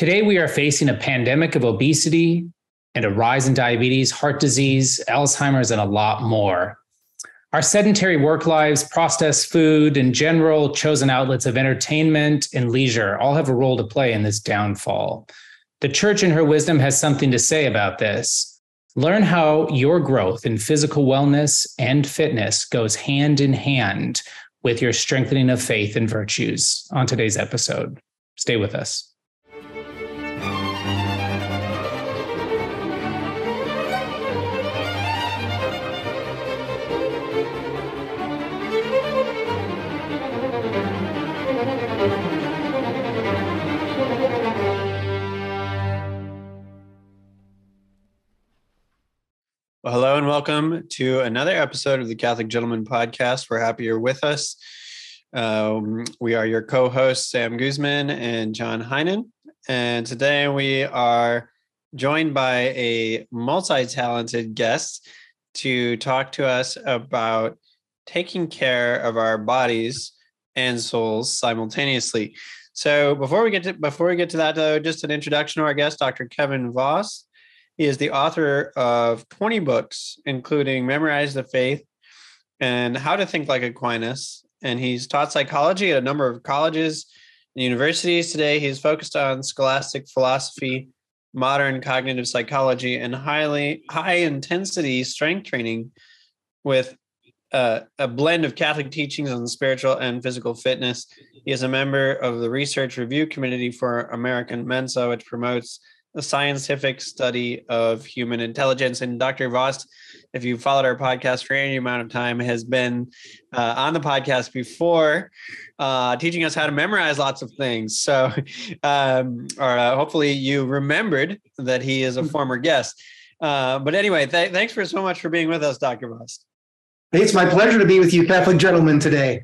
Today, we are facing a pandemic of obesity and a rise in diabetes, heart disease, Alzheimer's, and a lot more. Our sedentary work lives, processed food, and general chosen outlets of entertainment and leisure all have a role to play in this downfall. The church, in her wisdom, has something to say about this. Learn how your growth in physical wellness and fitness goes hand in hand with your strengthening of faith and virtues on today's episode. Stay with us. Welcome to another episode of the Catholic Gentleman Podcast. We're happy you're with us. Um, we are your co hosts, Sam Guzman and John Heinen. And today we are joined by a multi talented guest to talk to us about taking care of our bodies and souls simultaneously. So before we get to before we get to that though, just an introduction to our guest, Dr. Kevin Vost. He is the author of 20 books, including Memorize the Faith and How to Think Like Aquinas. And he's taught psychology at a number of colleges and universities. Today, he's focused on scholastic philosophy, modern cognitive psychology, and highly high intensity strength training with uh, a blend of Catholic teachings on spiritual and physical fitness. He is a member of the Research Review Committee for American Mensa, which promotes a scientific study of human intelligence. And Dr. Vost, if you've followed our podcast for any amount of time, has been uh, on the podcast before, uh, teaching us how to memorize lots of things. So, um, or uh, hopefully you remembered that he is a mm-hmm. former guest. Uh, but anyway, th- thanks for so much for being with us, Dr. Vost. It's my pleasure to be with you, Catholic gentlemen, today.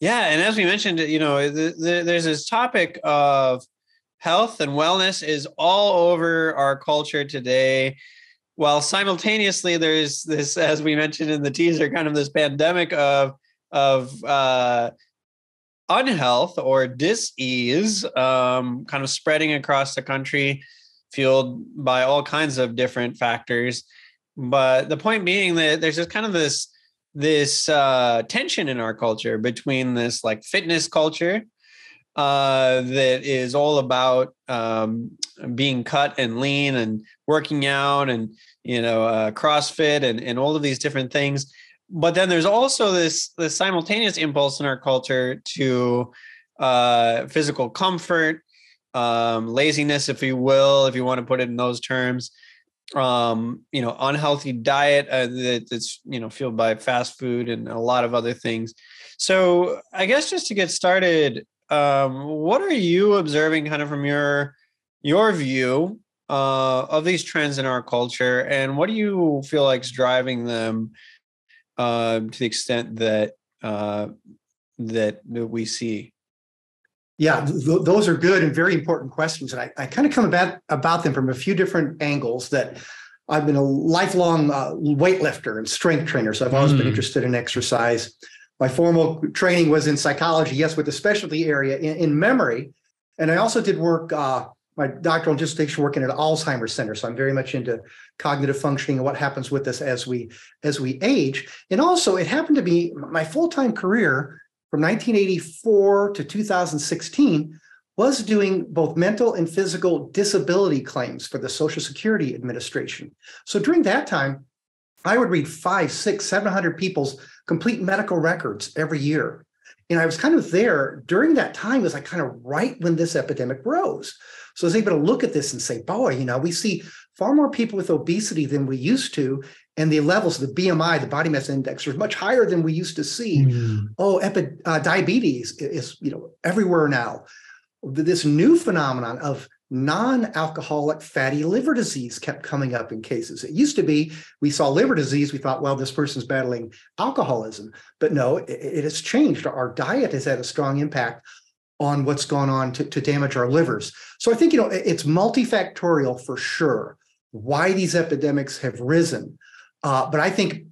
Yeah, and as we mentioned, you know, the, the, there's this topic of health and wellness is all over our culture today. While simultaneously there's this as we mentioned in the teaser kind of this pandemic of of uh, unhealth or dis-ease um, kind of spreading across the country fueled by all kinds of different factors. But the point being that there's just kind of this this uh, tension in our culture between this like fitness culture uh, that is all about um, being cut and lean and working out and you know uh, CrossFit and and all of these different things. But then there's also this this simultaneous impulse in our culture to uh, physical comfort, um, laziness, if you will, if you want to put it in those terms. Um, you know, unhealthy diet uh, that, that's you know fueled by fast food and a lot of other things. So I guess just to get started, um, what are you observing kind of from your your view uh, of these trends in our culture? And what do you feel like is driving them uh, to the extent that uh, that, we see? Yeah th- those are good and very important questions and i, I kind of come about about them from a few different angles that i've been a lifelong uh, weightlifter and strength trainer so i've always mm. been interested in exercise my formal training was in psychology, yes, with a specialty area in, in memory. And I also did work, uh, my doctoral dissertation working at Alzheimer's Center. So I'm very much into cognitive functioning and what happens with us as we as we age. And also, it happened to be my full-time career from 1984 to 2016 was doing both mental and physical disability claims for the Social Security Administration. So during that time, I would read five, six, seven hundred people's complete medical records every year. And I was kind of there during that time, was like kind of right when this epidemic rose. So I was able to look at this and say, boy, you know, we see far more people with obesity than we used to. And the levels, of the BMI, the body mass index, are much higher than we used to see. Mm. Oh, epi- uh, diabetes is, you know, everywhere now. This new phenomenon of non-alcoholic fatty liver disease kept coming up in cases. It used to be we saw liver disease, we thought, well, this person's battling alcoholism. But no, it, it has changed. Our diet has had a strong impact on what's gone on to, to damage our livers. So I think, you know, it's multifactorial for sure why these epidemics have risen. Uh, but I think,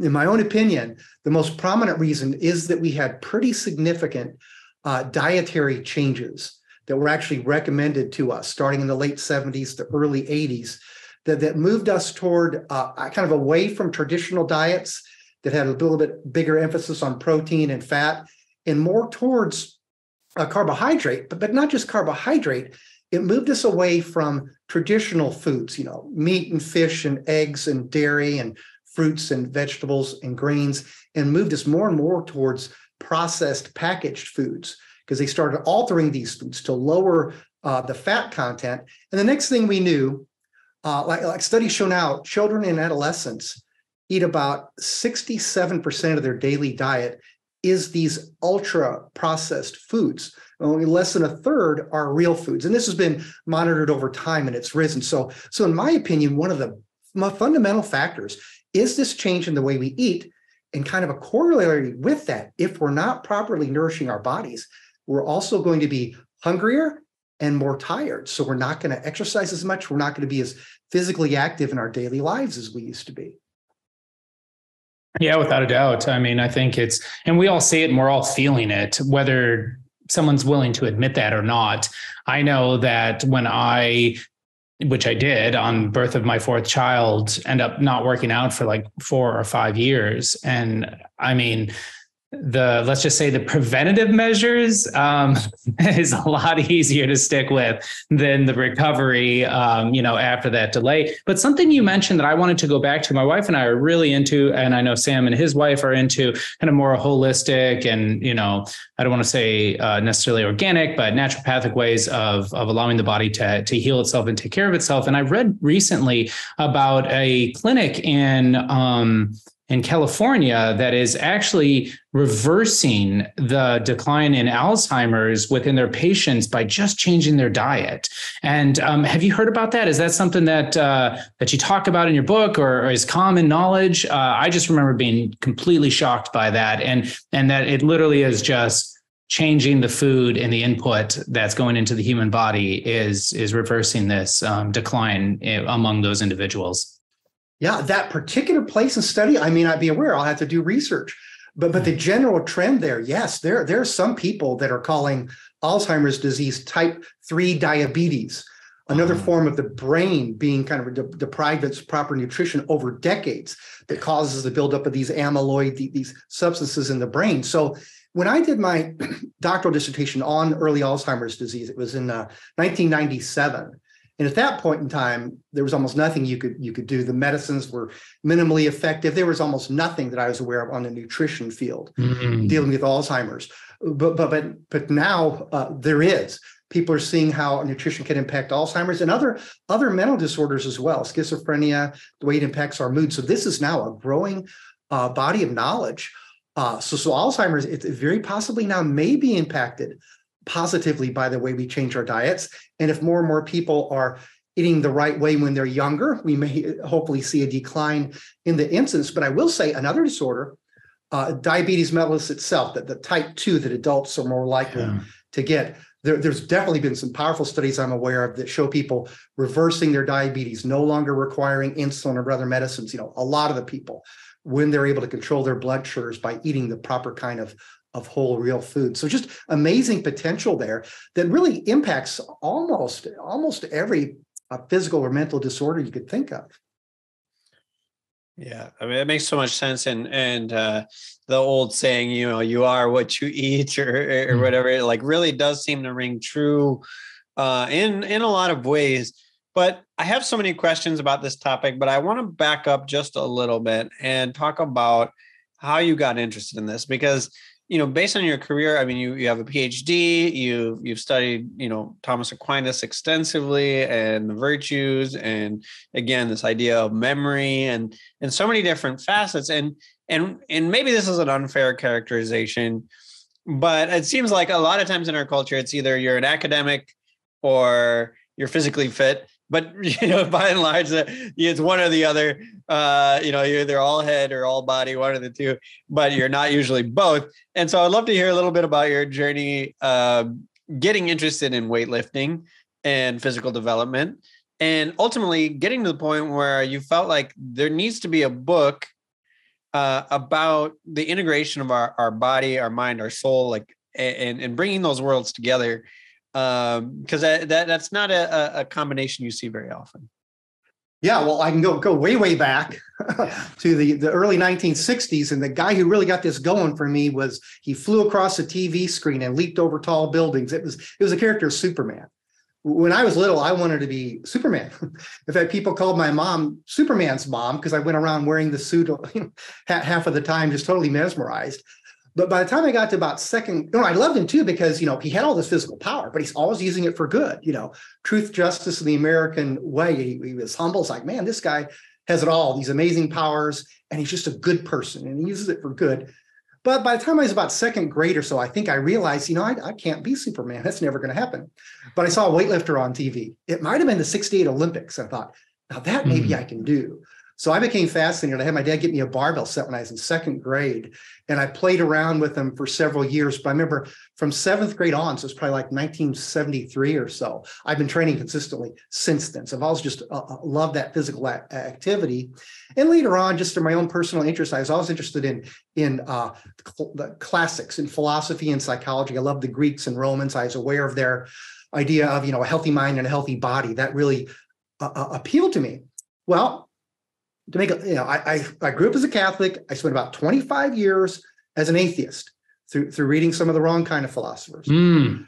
in my own opinion, the most prominent reason is that we had pretty significant uh, dietary changes that were actually recommended to us starting in the late 70s, the early 80s, that, that moved us toward uh, kind of away from traditional diets that had a little bit bigger emphasis on protein and fat and more towards uh, carbohydrate, but, but not just carbohydrate. It moved us away from traditional foods, you know, meat and fish and eggs and dairy and fruits and vegetables and grains, and moved us more and more towards processed packaged foods because they started altering these foods to lower uh, the fat content. And the next thing we knew, uh, like, like studies show now, children and adolescents eat about 67% of their daily diet is these ultra processed foods. Only less than a third are real foods. And this has been monitored over time and it's risen. So, so in my opinion, one of the fundamental factors is this change in the way we eat. And kind of a corollary with that, if we're not properly nourishing our bodies, we're also going to be hungrier and more tired. So we're not going to exercise as much. We're not going to be as physically active in our daily lives as we used to be. Yeah, without a doubt. I mean, I think it's, and we all see it and we're all feeling it, whether someone's willing to admit that or not. I know that when I which I did on birth of my fourth child, end up not working out for like four or five years. And I mean, the let's just say the preventative measures um, is a lot easier to stick with than the recovery um, you know after that delay. But something you mentioned that i wanted to go back to my wife and i are really into and i know sam and his wife are into kind of more holistic and you know i don't want to say uh, necessarily organic but naturopathic ways of of allowing the body to to heal itself and take care of itself. And i read recently about a clinic in um, in California that is actually reversing the decline in Alzheimer's within their patients by just changing their diet. And um, have you heard about that? Is that something that uh, that you talk about in your book, or, or is common knowledge? Uh, I just remember being completely shocked by that, and and that it literally is just changing the food and the input that's going into the human body is is reversing this um, decline eh, among those individuals. Yeah, that particular place and study, I may not be aware. I'll have to do research. But but the hmm. general trend there, yes, there, there are some people that are calling Alzheimer's disease type 3 diabetes, another uh-huh. form of the brain being kind of de- deprived of its proper nutrition over decades that causes the buildup of these amyloid, these substances in the brain. So when I did my doctoral dissertation on early Alzheimer's disease, it was in uh, 1997. And at that point in time, there was almost nothing you could you could do. The medicines were minimally effective. There was almost nothing that I was aware of on the nutrition field mm-hmm. dealing with Alzheimer's. But but but but now uh, there is. People are seeing how nutrition can impact Alzheimer's and other other mental disorders as well, schizophrenia, the way it impacts our mood. So this is now a growing uh, body of knowledge. Uh, so so Alzheimer's, it very possibly now may be impacted positively by the way we change our diets. And if more and more people are eating the right way when they're younger, we may hopefully see a decline in the incidence. But I will say another disorder, uh, diabetes mellitus itself, that the type 2 that adults are more likely yeah. to get. There, there's definitely been some powerful studies I'm aware of that show people reversing their diabetes, no longer requiring insulin or other medicines. You know, a lot of the people when they're able to control their blood sugars by eating the proper kind of of whole real food. So just amazing potential there that really impacts almost almost every uh, physical or mental disorder you could think of. Yeah, I mean it makes so much sense, and and uh, the old saying, you know, you are what you eat, or or mm-hmm. whatever, it like really does seem to ring true uh, in in a lot of ways. But I have so many questions about this topic, but I want to back up just a little bit and talk about how you got interested in this because you know, based on your career, I mean, you you have a PhD, you you've studied, you know, Thomas Aquinas extensively and the virtues, and again, this idea of memory and and so many different facets. And and and maybe this is an unfair characterization, but it seems like a lot of times in our culture, it's either you're an academic or you're physically fit but you know, by and large, it's one or the other. Uh, you know, you're either all head or all body, one of the two, but you're not usually both. And so, I'd love to hear a little bit about your journey, uh, getting interested in weightlifting and physical development, and ultimately getting to the point where you felt like there needs to be a book uh, about the integration of our our body, our mind, our soul, like and and bringing those worlds together because um, that, that that's not a, a combination you see very often. Yeah, well, I can go go way way back to the the early 1960s, and the guy who really got this going for me was he flew across a TV screen and leaped over tall buildings. It was it was a character of Superman. When I was little, I wanted to be Superman. In fact, people called my mom Superman's mom because I went around wearing the suit you know, half of the time, just totally mesmerized. But by the time I got to about second, you know, I loved him too because you know he had all this physical power, but he's always using it for good. You know, truth, justice, and the American way. He, he was humble. It's like, man, this guy has it all. These amazing powers, and he's just a good person, and he uses it for good. But by the time I was about second grade or so, I think I realized, you know, I, I can't be Superman. That's never going to happen. But I saw a weightlifter on TV. It might have been the '68 Olympics. I thought, now that maybe mm. I can do. So I became fascinated. I had my dad get me a barbell set when I was in second grade, and I played around with them for several years. But I remember from seventh grade on, so it's probably like 1973 or so. I've been training consistently since then. So I've always just uh, uh loved that physical a- activity. And later on, just in my own personal interest, I was always interested in in uh, cl- the classics in philosophy and psychology. I love the Greeks and Romans. I was aware of their idea of you know a healthy mind and a healthy body. That really uh, uh appealed to me. Well, to make you know, I, I, I grew up as a Catholic. I spent about 25 years as an atheist through through reading some of the wrong kind of philosophers. Mm.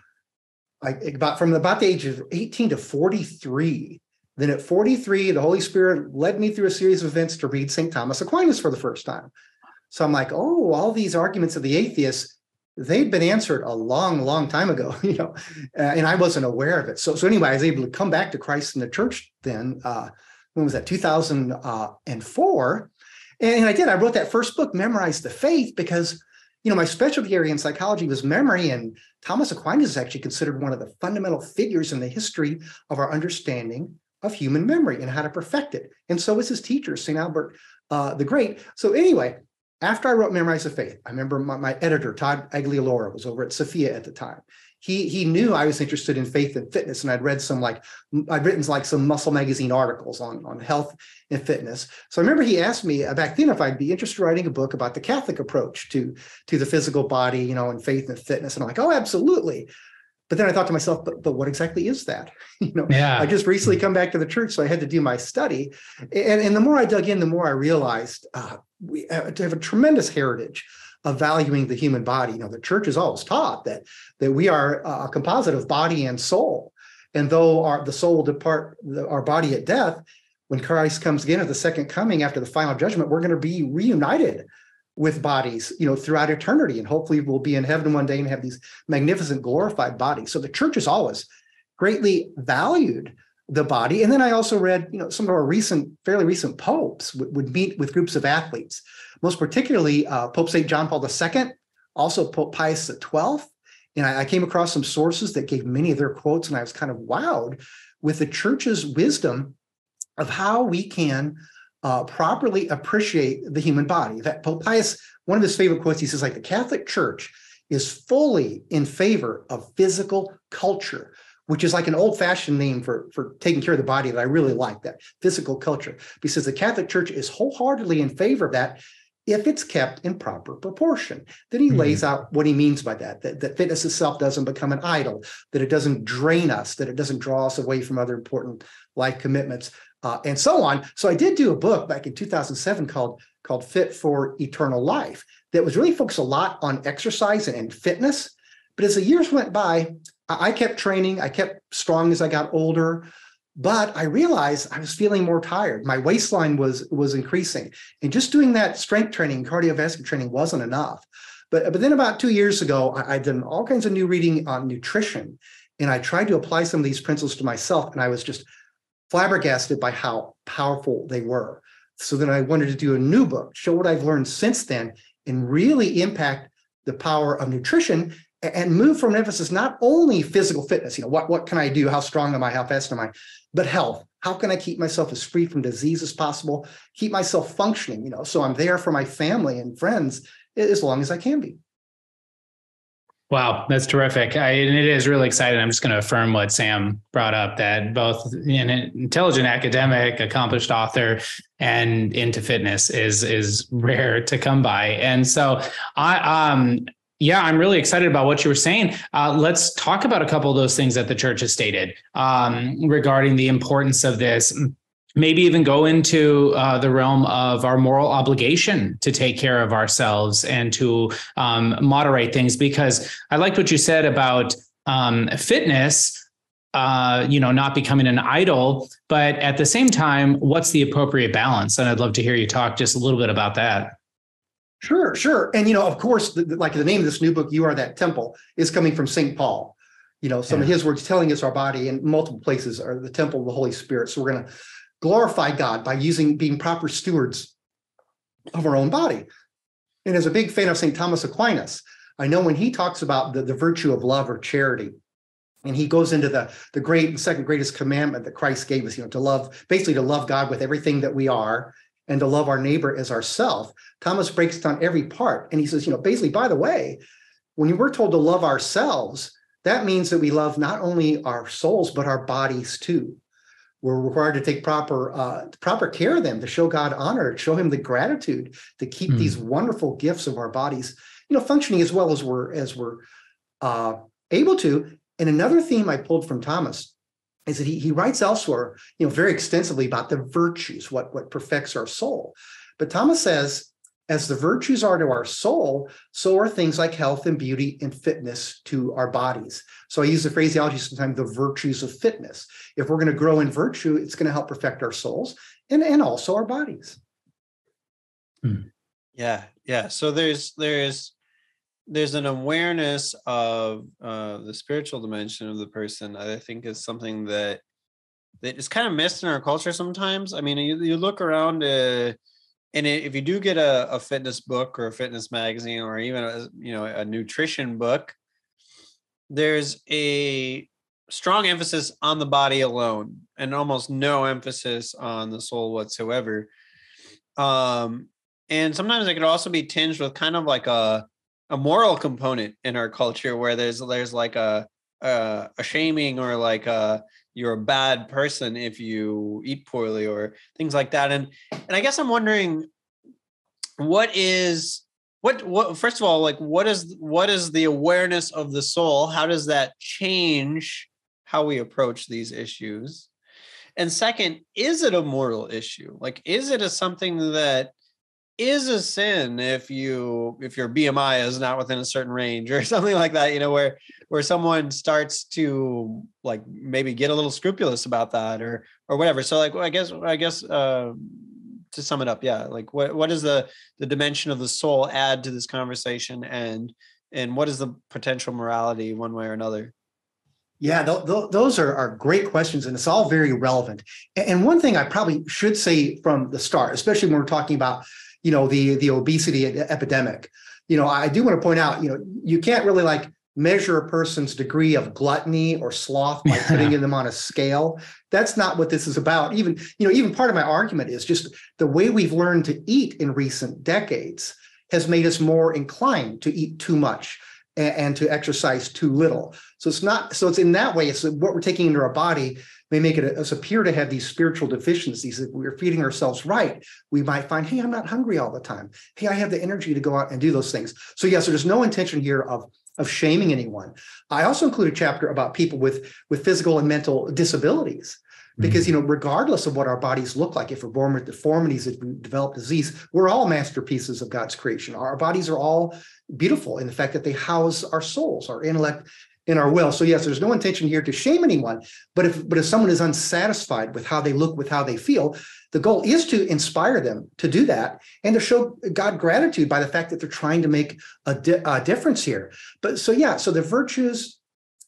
I about from about the age of 18 to 43. Then at 43, the Holy Spirit led me through a series of events to read St. Thomas Aquinas for the first time. So I'm like, oh, all these arguments of the atheists, they'd been answered a long, long time ago, you know, uh, and I wasn't aware of it. So, so anyway, I was able to come back to Christ in the church then. Uh, when was that? 2004 and i did i wrote that first book memorize the faith because you know my specialty area in psychology was memory and thomas aquinas is actually considered one of the fundamental figures in the history of our understanding of human memory and how to perfect it. And so was his teacher st albert uh, the great. So anyway after i wrote memorize the faith i remember my, my editor todd Aglialoro was over at sophia at the time he he knew I was interested in faith and fitness, and I'd read some like I'd written like some Muscle magazine articles on on health and fitness. So I remember he asked me uh, back then if I'd be interested in writing a book about the Catholic approach to to the physical body, you know, and faith and fitness. And I'm like, oh, absolutely. But then I thought to myself, but, but what exactly is that? you know, yeah. I just recently come back to the church, so I had to do my study. And, and the more I dug in, the more I realized uh, we have a tremendous heritage of valuing the human body. You know, the church has always taught that that we are a composite of body and soul, and though our the soul will depart the, our body at death, when Christ comes again at the second coming after the final judgment, we're going to be reunited with bodies, you know, throughout eternity, and hopefully we'll be in heaven one day and have these magnificent glorified bodies. So the church has always greatly valued the body. And then I also read, you know, some of our recent, fairly recent popes would, would meet with groups of athletes most particularly uh, Pope St. John Paul II, also Pope Pius XII. And I, I came across some sources that gave many of their quotes, and I was kind of wowed with the church's wisdom of how we can uh, properly appreciate the human body. That Pope Pius, one of his favorite quotes, he says, like the Catholic Church is fully in favor of physical culture, which is like an old-fashioned name for, for taking care of the body that I really like, that physical culture. Because the Catholic Church is wholeheartedly in favor of that if it's kept in proper proportion. Then he mm-hmm. lays out what he means by that, that, that fitness itself doesn't become an idol, that it doesn't drain us, that it doesn't draw us away from other important life commitments, uh, and so on. So I did do a book back in 2007 called called Fit for Eternal Life that was really focused a lot on exercise and, and fitness. But as the years went by, I, I kept training. I kept strong as I got older but i realized i was feeling more tired. My waistline was was increasing and just doing that strength training cardiovascular training wasn't enough. But but then about two years ago I, i'd done all kinds of new reading on nutrition and i tried to apply some of these principles to myself and i was just flabbergasted by how powerful they were. So then i wanted to do a new book show what i've learned since then and really impact the power of nutrition and move from an emphasis not only physical fitness you know what, what can i do how strong am i how fast am i but health how can i keep myself as free from disease as possible keep myself functioning you know so i'm there for my family and friends as long as i can be Wow, that's terrific. I, and it is really exciting. I'm just going to affirm what Sam brought up that both an intelligent academic, accomplished author, and into fitness is is rare to come by. And so I um Yeah, I'm really excited about what you were saying. Uh, let's talk about a couple of those things that the church has stated um, regarding the importance of this. Maybe even go into uh, the realm of our moral obligation to take care of ourselves and to um, moderate things. Because I liked what you said about um, fitness. Uh, you know, not becoming an idol, but at the same time, what's the appropriate balance? And I'd love to hear you talk just a little bit about that. Sure, sure. And, you know, of course, the, like the name of this new book, You Are That Temple, is coming from St. Paul. You know, some yeah. of his words telling us our body in multiple places are the temple of the Holy Spirit. So we're going to glorify God by using being proper stewards of our own body. And as a big fan of St. Thomas Aquinas, I know when he talks about the, the virtue of love or charity, and he goes into the the great second greatest commandment that Christ gave us, you know, to love, basically to love God with everything that we are and to love our neighbor as ourself. Thomas breaks down every part. And he says, you know, basically, by the way, when we're told to love ourselves, that means that we love not only our souls, but our bodies too. We're required to take proper uh, proper care of them, to show God honor, show Him the gratitude, to keep mm. these wonderful gifts of our bodies, you know, functioning as well as we're as we're uh, able to. And another theme I pulled from Thomas is that he, he writes elsewhere, you know, very extensively about the virtues, what, what perfects our soul. But Thomas says, as the virtues are to our soul, so are things like health and beauty and fitness to our bodies. So I use the phraseology sometimes the virtues of fitness. If we're going to grow in virtue, it's going to help perfect our souls and, and also our bodies. Hmm. Yeah, yeah. So there's there's there's an awareness of uh, the spiritual dimension of the person i think is something that that is kind of missed in our culture sometimes. I mean you, you look around uh, and if you do get a, a fitness book or a fitness magazine or even a you know a nutrition book there's a strong emphasis on the body alone and almost no emphasis on the soul whatsoever. Um and sometimes it could also be tinged with kind of like a a moral component in our culture where there's there's like a a, a shaming or like a you're a bad person if you eat poorly or things like that. And and i guess i'm wondering what is what what first of all like what is what is the awareness of the soul? How does that change how we approach these issues? And second is it a moral issue? Like is it a something that is a sin if you if your BMI is not within a certain range or something like that, you know, where where someone starts to like maybe get a little scrupulous about that or or whatever. So like I guess I guess uh, to sum it up, yeah, like what what is the the dimension of the soul add to this conversation and and what is the potential morality one way or another? Yeah, th- th- those are, are great questions, and it's all very relevant. And one thing I probably should say from the start, especially when we're talking about you know the the obesity epidemic. You know i do want to point out you know you can't really like measure a person's degree of gluttony or sloth by putting them on a scale. That's not what this is about. Even you know even part of my argument is just the way we've learned to eat in recent decades has made us more inclined to eat too much and, and to exercise too little. So it's not so it's in that way it's what we're taking into our body may make it us appear to have these spiritual deficiencies. If we're feeding ourselves right, we might find, hey, I'm not hungry all the time. Hey, I have the energy to go out and do those things. So yes, there's no intention here of of shaming anyone. I also include a chapter about people with with physical and mental disabilities because mm-hmm. you know regardless of what our bodies look like if we're born with deformities if we develop disease we're all masterpieces of god's creation our bodies are all beautiful in the fact that they house our souls our intellect in our will. So yes, there's no intention here to shame anyone, but if but if someone is unsatisfied with how they look, with how they feel, the goal is to inspire them to do that and to show God gratitude by the fact that they're trying to make a, di- a difference here. But so yeah, so the virtues,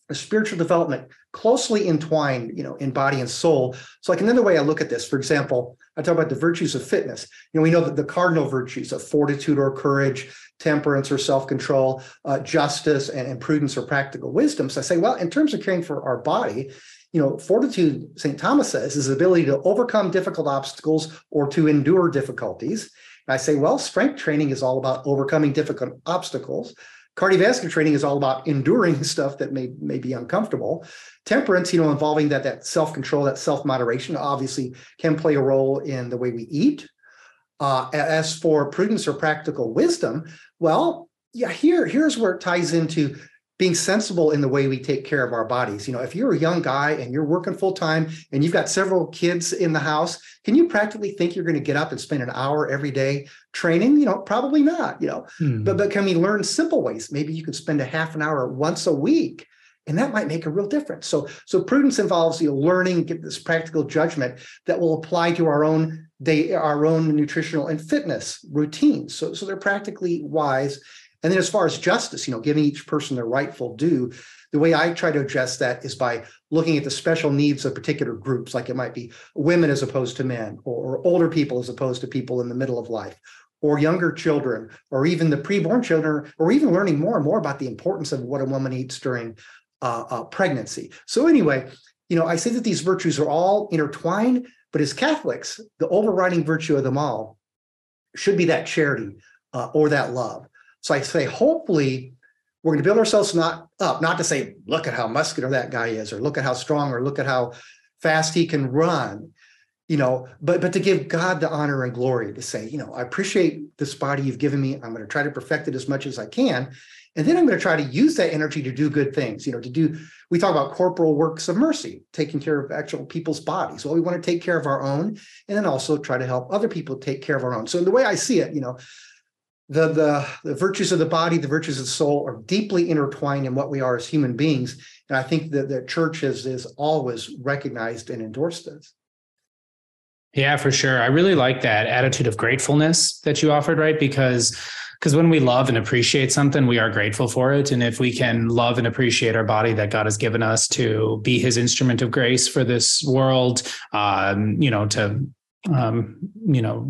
the spiritual development closely entwined, you know, in body and soul. So like another way I look at this, for example, I talk about the virtues of fitness. You know, we know that the cardinal virtues of fortitude or courage, temperance or self-control, uh, justice, and, and prudence or practical wisdom. So I say, well, in terms of caring for our body, you know, fortitude, St. Thomas says, is the ability to overcome difficult obstacles or to endure difficulties. And I say, well, strength training is all about overcoming difficult obstacles. Cardiovascular training is all about enduring stuff that may, may be uncomfortable. Temperance, you know, involving that, that self-control, that self-moderation, obviously can play a role in the way we eat. Uh, as for prudence or practical wisdom, well, yeah, here here's where it ties into being sensible in the way we take care of our bodies. You know, if you're a young guy and you're working full time and you've got several kids in the house, can you practically think you're going to get up and spend an hour every day training? You know, probably not, you know. Hmm. But but can we learn simple ways? Maybe you could spend a half an hour once a week and that might make a real difference. So so prudence involves you know learning, get this practical judgment that will apply to our own day, our own nutritional and fitness routines. So so they're practically wise and then as far as justice, you know, giving each person their rightful due, the way I try to address that is by looking at the special needs of particular groups, like it might be women as opposed to men, or, older people as opposed to people in the middle of life, or younger children, or even the preborn children, or even learning more and more about the importance of what a woman eats during uh, uh, pregnancy. So anyway, you know, I say that these virtues are all intertwined, but as Catholics, the overriding virtue of them all should be that charity uh, or that love. So I say, hopefully, we're going to build ourselves not up, not to say, look at how muscular that guy is, or look at how strong, or look at how fast he can run, you know, but but to give God the honor and glory to say, you know, I appreciate this body you've given me. I'm going to try to perfect it as much as I can. And then I'm going to try to use that energy to do good things, you know, to do, we talk about corporal works of mercy, taking care of actual people's bodies. Well, we want to take care of our own and then also try to help other people take care of our own. So, in the way I see it, you know, the, the, the virtues of the body, the virtues of the soul are deeply intertwined in what we are as human beings. And I think that the church has, is always recognized and endorsed this. Yeah, for sure. I really like that attitude of gratefulness that you offered, right? Because because when we love and appreciate something, we are grateful for it. And if we can love and appreciate our body that God has given us to be His instrument of grace for this world, um, you know, to um, you know,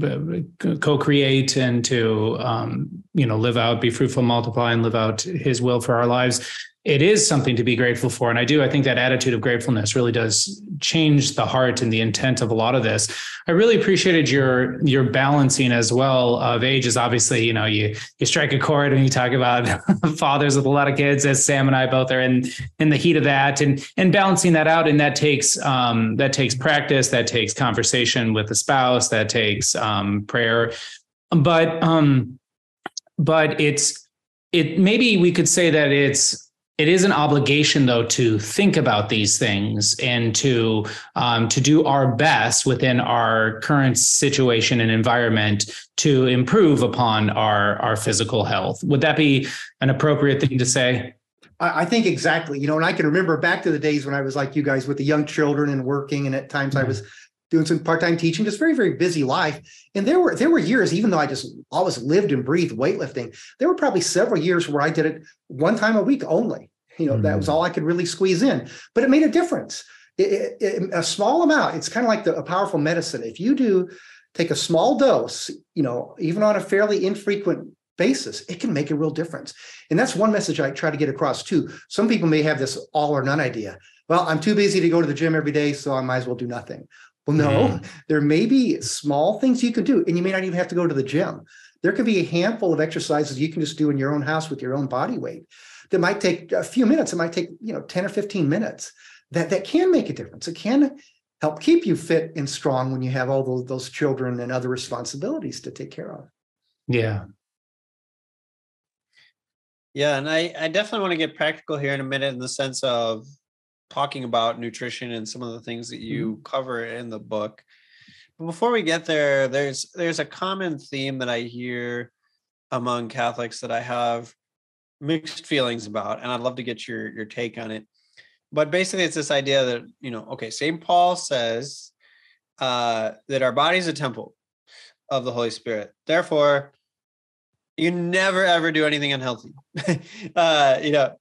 co-create and to, um, you know, live out, be fruitful, multiply, and live out His will for our lives it is something to be grateful for. And I do, I think that attitude of gratefulness really does change the heart and the intent of a lot of this. I really appreciated your your balancing as well of ages. Obviously, you know, you you strike a chord when you talk about fathers with a lot of kids, as Sam and I both are in in the heat of that and and balancing that out. And that takes um that takes practice, that takes conversation with the spouse, that takes um prayer. But um but it's it maybe we could say that it's it is an obligation though to think about these things and to um, to do our best within our current situation and environment to improve upon our our physical health would that be an appropriate thing to say I think exactly. You know, and I can remember back to the days when I was like you guys with the young children and working, and at times mm-hmm. I was doing some part-time teaching, just very, very busy life. And there were there were years, even though I just always lived and breathed weightlifting, there were probably several years where I did it one time a week only. You know, mm-hmm. that was mm. all I could really squeeze in, but it made a difference. It, it, a small amount. It's kind of like the, a powerful medicine. If you do take a small dose, you know, even on a fairly infrequent basis, it can make a real difference. And that's one message I try to get across too. Some people may have this all or none idea. Well, I'm too busy to go to the gym every day, so I might as well do nothing. Well, no, mm. there may be small things you can do, and you may not even have to go to the gym. There could be a handful of exercises you can just do in your own house with your own body weight that might take a few minutes. It might take, you know, 10 or 15 minutes that, that can make a difference. It can help keep you fit and strong when you have all those, those children and other responsibilities to take care of. Yeah. Yeah. And I, I definitely want to get practical here in a minute in the sense of talking about nutrition and some of the things that you mm-hmm. cover in the book. But before we get there, there's there's a common theme that I hear among Catholics that I have mixed feelings about, and I'd love to get your your take on it. But basically, it's this idea that you know, okay, Saint Paul says uh, that our body is a temple of the Holy Spirit. Therefore, you never ever do anything unhealthy. uh, you know,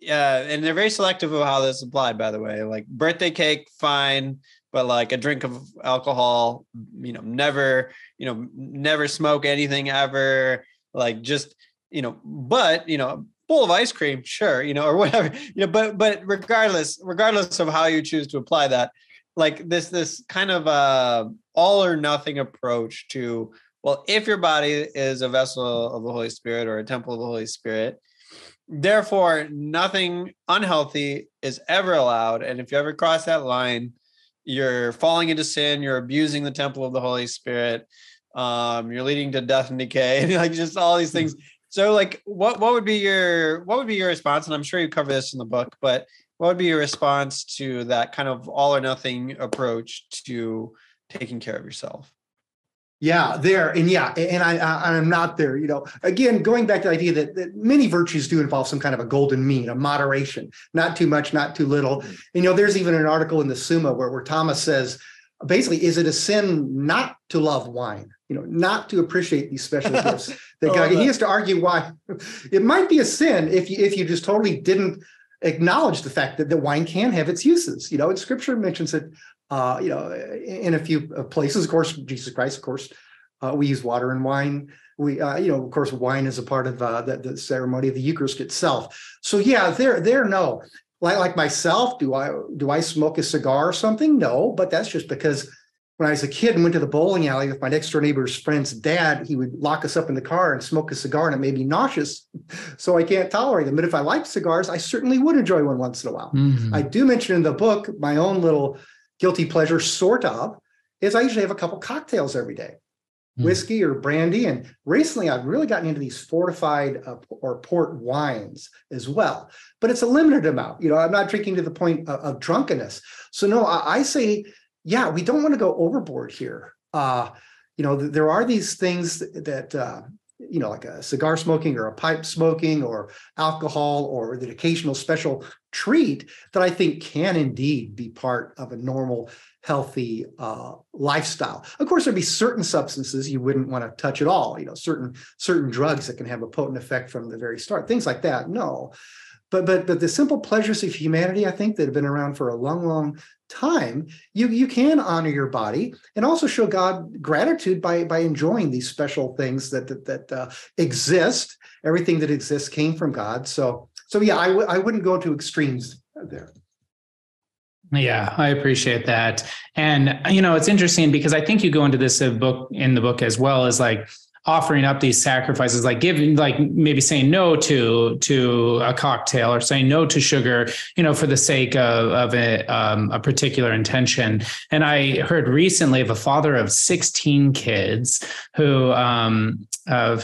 yeah, and they're very selective of how this applied. By the way, like birthday cake, fine, but like a drink of alcohol, you know, never, you know, never smoke anything ever. Like just you know, but you know, a bowl of ice cream, sure, you know, or whatever, you know, but but regardless, regardless of how you choose to apply that, like this this kind of uh all or nothing approach to well, if your body is a vessel of the Holy Spirit or a temple of the Holy Spirit, therefore nothing unhealthy is ever allowed. And if you ever cross that line, you're falling into sin, you're abusing the temple of the Holy Spirit, um, you're leading to death and decay, and like just all these things So like what what would be your what would be your response? And I'm sure you cover this in the book, but what would be your response to that kind of all or nothing approach to taking care of yourself? Yeah, there and yeah, and I, I am not there. You know, again, going back to the idea that, that many virtues do involve some kind of a golden mean, a moderation, not too much, not too little. Mm-hmm. And, you know, there's even an article in the Summa where where Thomas says, basically, is it a sin not to love wine? You know, not to appreciate these special gifts that oh, God. He has to argue why it might be a sin if you if you just totally didn't acknowledge the fact that the wine can have its uses. You know, and Scripture mentions it uh, you know, in a few uh, places. Of course, Jesus Christ, of course, uh, we use water and wine. We, uh, you know, of course, wine is a part of uh, the, the ceremony of the Eucharist itself. So yeah, there, there, no. Like, like myself, do I do I smoke a cigar or something? No, but that's just because when I was a kid and went to the bowling alley with my next door neighbor's friend's dad, he would lock us up in the car and smoke a cigar, and it made me nauseous. So I can't tolerate them. But if I like cigars, I certainly would enjoy one once in a while. Mm-hmm. I do mention in the book my own little guilty pleasure, sort of, is I usually have a couple cocktails every day, mm. whiskey or brandy. And recently, I've really gotten into these fortified uh, or port wines as well. But it's a limited amount. You know, I'm not drinking to the point of, of drunkenness. So no, I, I, say, yeah, we don't want to go overboard here. Uh, you know, th- there are these things that, that uh, you know, like a cigar smoking or a pipe smoking or alcohol or the occasional special treat that I think can indeed be part of a normal, healthy uh, lifestyle. Of course, there'd be certain substances you wouldn't want to touch at all. You know, certain certain drugs that can have a potent effect from the very start. Things like that. No, but but but the simple pleasures of humanity, I think, that have been around for a long, long time, you you can honor your body and also show God gratitude by by enjoying these special things that that, that uh, exist. Everything that exists came from God. So so yeah, I w- I wouldn't go to extremes there. Yeah, I appreciate that. And you know, it's interesting because I think you go into this uh, book in the book as well as like offering up these sacrifices like giving like maybe saying no to to a cocktail or saying no to sugar you know for the sake of, of a, um, a particular intention. And i heard recently of a father of 16 kids who um uh,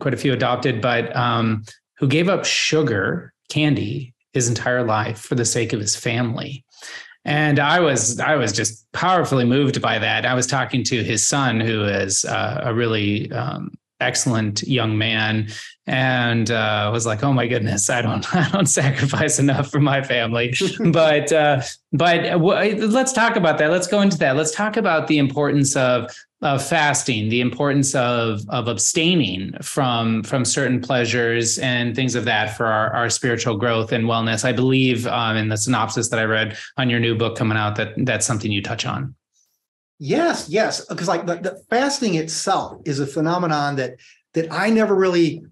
quite a few adopted but um who gave up sugar candy his entire life for the sake of his family and I was I was just powerfully moved by that. I was talking to his son, who is uh, a really um, excellent young man, and uh, was like, "Oh my goodness, I don't I don't sacrifice enough for my family." but uh, but w- let's talk about that. Let's go into that. Let's talk about the importance of of fasting, the importance of of abstaining from from certain pleasures and things of that for our, our spiritual growth and wellness. I believe um, in the synopsis that I read on your new book coming out that that's something you touch on. Yes, yes, because like the, the fasting itself is a phenomenon that that I never really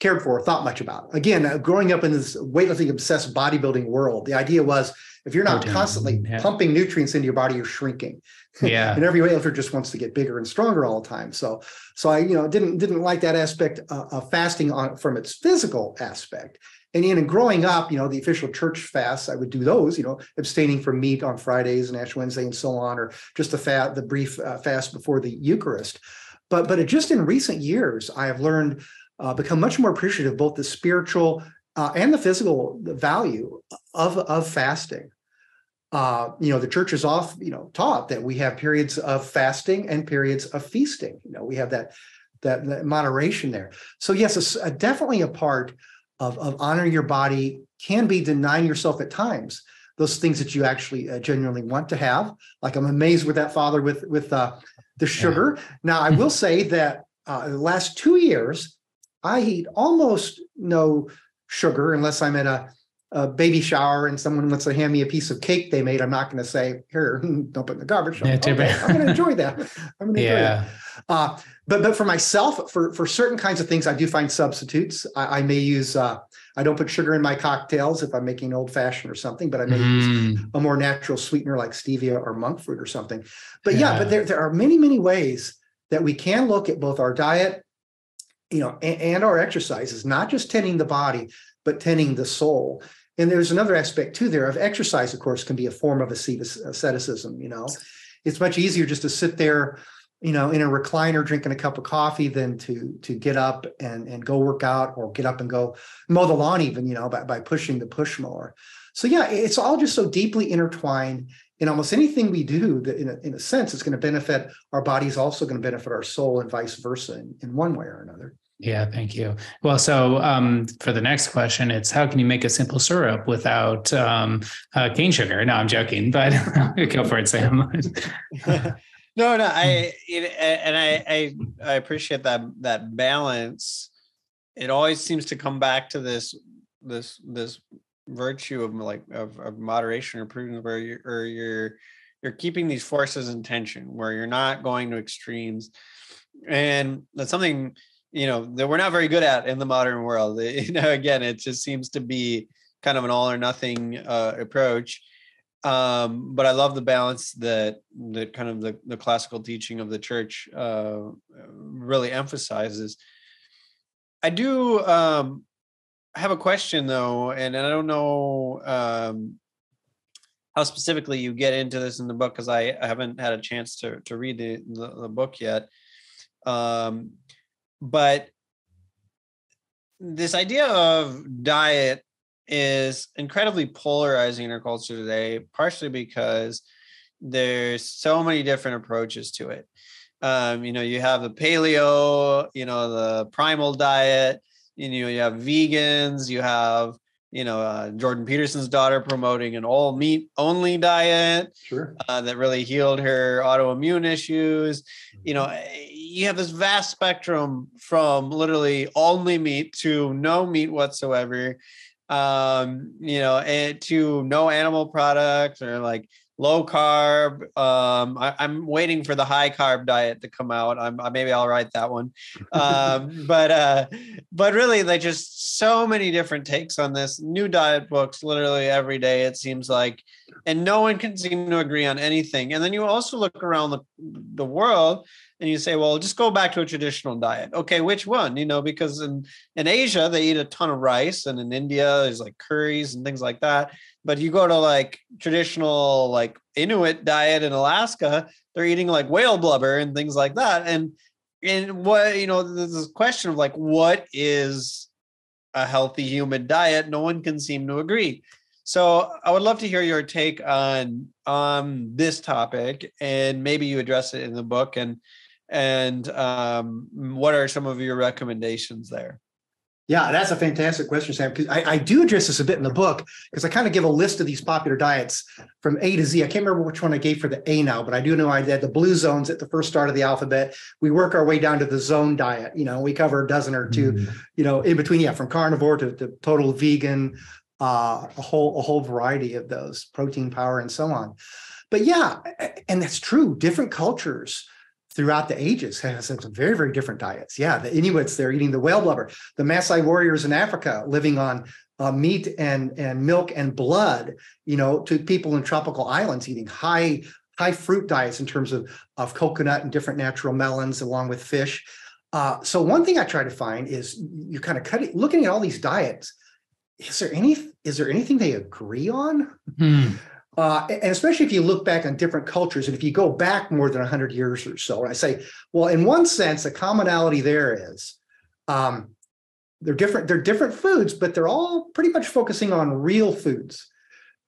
cared for, or thought much about. Again, uh, growing up in this weightlifting obsessed bodybuilding world, the idea was if you're not constantly yeah. pumping nutrients into your body, you're shrinking. Yeah. and every weightlifter just wants to get bigger and stronger all the time. So, so I, you know, didn't didn't like that aspect uh, of fasting on from its physical aspect. And in growing up, you know, the official church fasts, I would do those, you know, abstaining from meat on Fridays and Ash Wednesday and so on, or just the fat, the brief uh, fast before the Eucharist. But but just in recent years, I have learned, uh, become much more appreciative both the spiritual uh, and the physical value of of fasting uh, you know, the church is off, you know, taught that we have periods of fasting and periods of feasting. You know, we have that that, that moderation there. So yes, it's a, definitely a part of of honoring your body can be denying yourself at times those things that you actually uh, genuinely want to have. Like I'm amazed with that father with with uh, the sugar. Yeah. Now I will say that uh, the last two years I eat almost no sugar unless I'm at a a baby shower and someone wants to hand me a piece of cake they made, I'm not going to say, "Here, don't put in the garbage." Yeah, okay, I'm going to enjoy that. I'm going to enjoy yeah. that. Uh, but but for myself, for for certain kinds of things, I do find substitutes. I, I may use. Uh, I don't put sugar in my cocktails if I'm making old fashioned or something, but I may mm. use a more natural sweetener like stevia or monk fruit or something. But yeah, yeah but there there are many many ways that we can look at both our diet, you know, and, and our exercises, not just tending the body, but tending the soul. And there's another aspect too there of exercise, of course, can be a form of asceticism. You know, it's much easier just to sit there you know, in a recliner drinking a cup of coffee than to to get up and and go work out or get up and go mow the lawn even, you know, by, by pushing the push mower. So yeah, it's all just so deeply intertwined in almost anything we do that in a, in a sense is going to benefit our body is also going to benefit our soul and vice versa in, in one way or another. Yeah, thank you. Well, so um, for the next question, it's how can you make a simple syrup without um, uh, cane sugar? No, I'm joking, but go for it, Sam. no, no, I and I, I I appreciate that that balance. It always seems to come back to this this this virtue of like of, of moderation or prudence, where you or you're you're keeping these forces in tension, where you're not going to extremes, and that's something you know that we're not very good at in the modern world. You know again it just seems to be kind of an all or nothing uh, approach. Um, but i love the balance that that kind of the, the classical teaching of the church uh, really emphasizes. I do um, have a question though and, i don't know um, how specifically you get into this in the book because I, I, haven't had a chance to to read the, the, the book yet. Um, but this idea of diet is incredibly polarizing in our culture today, partially because there's so many different approaches to it. Um, you know, you have the paleo, you know, the primal diet, you know, you have vegans, you have, you know, uh, Jordan Peterson's daughter promoting an all meat only diet sure. uh, that really healed her autoimmune issues. You know, mm-hmm you have this vast spectrum from literally only meat to no meat whatsoever um you know and to no animal products or like low carb um I, am waiting for the high carb diet to come out. I'm maybe i'll write that one. Um but uh but really like just so many different takes on this. New diet books literally every day it seems like and no one can seem to agree on anything. And then you also look around the, the world and you say, well, just go back to a traditional diet. Okay, which one? You know, because in, in Asia, they eat a ton of rice, and in India, there's like curries and things like that. But you go to like traditional, like Inuit diet in Alaska, they're eating like whale blubber and things like that. And and what, you know, this question of like, what is a healthy human diet? No one can seem to agree. So I would love to hear your take on on this topic, and maybe you address it in the book. And and um, what are some of your recommendations there? Yeah, that's a fantastic question, Sam. Because I, I, do address this a bit in the book because I kind of give a list of these popular diets from A to Z. I can't remember which one I gave for the A now, but I do know I had the blue zones at the first start of the alphabet. We work our way down to the zone diet. You know, we cover a dozen or 2 mm. You know, in between, yeah, from carnivore to, to total vegan, uh, a whole a whole variety of those protein power and so on. But yeah, and that's true. Different cultures throughout the ages has some very, very different diets. Yeah, the Inuits, they're eating the whale blubber. The Maasai warriors in Africa living on uh, meat and, and milk and blood, you know, to people in tropical islands eating high, high fruit diets in terms of, of coconut and different natural melons along with fish. Uh, so one thing I try to find is you kind of cut it, looking at all these diets, is there any is there anything they agree on? Hmm. Uh, and especially if you look back on different cultures, and if you go back more than 100 years or so, and I say, well, in one sense, the commonality there is um, they're different. They're different foods, but they're all pretty much focusing on real foods.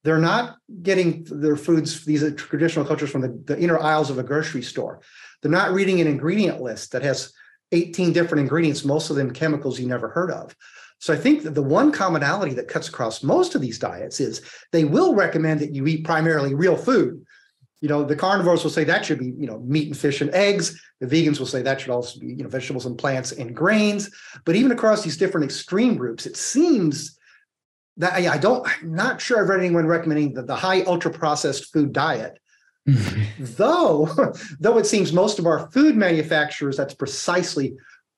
They're not getting their foods, these traditional cultures, from the, the inner aisles of a grocery store. They're not reading an ingredient list that has 18 different ingredients, most of them chemicals you never heard of. So I think that the one commonality that cuts across most of these diets is they will recommend that you eat primarily real food. You know, the carnivores will say that should be, you know, meat and fish and eggs. The vegans will say that should also be, you know, vegetables and plants and grains. But even across these different extreme groups, it seems that I don't, I'm not sure I've read anyone recommending the, the high ultra processed food diet. though, though it seems most of our food manufacturers, that's precisely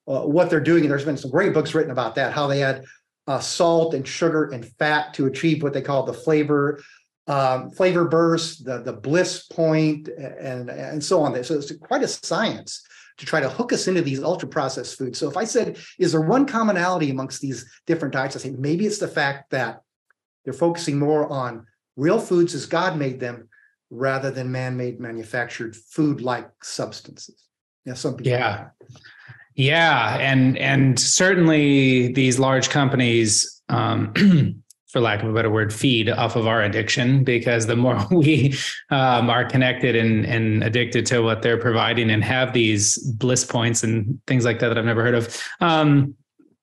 uh, what they're doing. And there's been some great books written about that, how they add uh, salt and sugar and fat to achieve what they call the flavor um, flavor burst, the the bliss point, and and so on. So it's quite a science to try to hook us into these ultra processed foods. So if I said, is there one commonality amongst these different diets? I say maybe it's the fact that they're focusing more on real foods as God made them rather than man-made manufactured food-like substances. Yeah, some people. Yeah. Yeah, and and certainly these large companies um, for lack of a better word, feed off of our addiction because the more we um, are connected and, and addicted to what they're providing and have these bliss points and things like that that I've never heard of, um,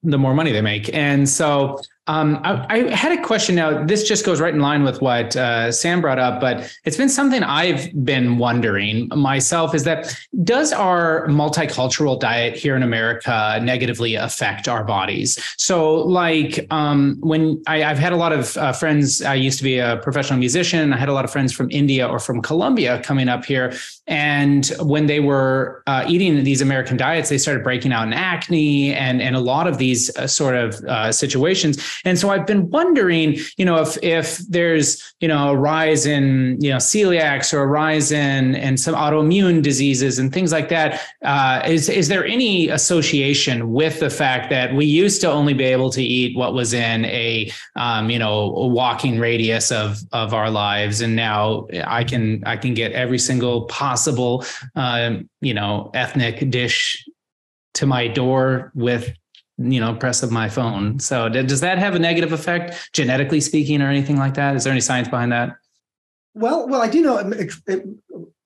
the more money they make. And so um, I, I, had a question now. This just goes right in line with what uh, Sam brought up, but it's been something I've been wondering myself is that does our multicultural diet here in America negatively affect our bodies? So, like um, when I, have had a lot of uh, friends, I used to be a professional musician. I had a lot of friends from India or from Colombia coming up here. And when they were uh, eating these American diets, they started breaking out in acne and, and a lot of these uh, sort of uh, situations. And so I've been wondering, you know, if if there's you know a rise in you know celiacs or a rise in in some autoimmune diseases and things like that, uh, is is there any association with the fact that we used to only be able to eat what was in a um, you know a walking radius of of our lives, and now I can I can get every single possible uh, you know ethnic dish to my door with you know press of my phone. So does that have a negative effect genetically speaking or anything like that? Is there any science behind that? Well well i do know it, it